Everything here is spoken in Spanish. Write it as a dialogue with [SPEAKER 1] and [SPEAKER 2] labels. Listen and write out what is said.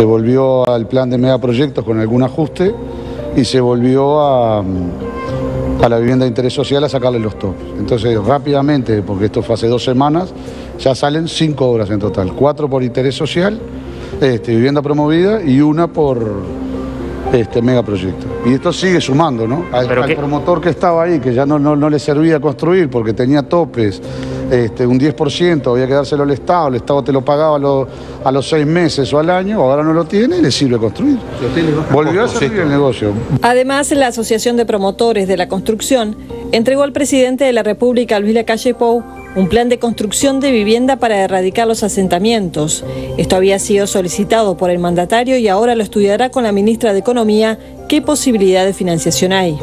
[SPEAKER 1] Se volvió al plan de megaproyectos con algún ajuste y se volvió a, a la vivienda de interés social a sacarle los tops. Entonces, rápidamente, porque esto fue hace dos semanas, ya salen cinco obras en total, cuatro por interés social, este, vivienda promovida y una por este megaproyecto. Y esto sigue sumando, ¿no? Al, promotor que estaba ahí, que ya no, no, no le servía construir porque tenía topes, este, un 10%, había que dárselo al Estado, el Estado te lo pagaba a, los- a los seis meses o al año, ahora no lo tiene y le sirve construir. Volvió a servir el negocio.
[SPEAKER 2] Además, la Asociación de Promotores de la Construcción entregó al presidente de la República, Luis Lacalle Pou, un plan de construcción de vivienda para erradicar los asentamientos. Esto había sido solicitado por el mandatario y ahora lo estudiará con la ministra de Economía qué posibilidad de financiación hay.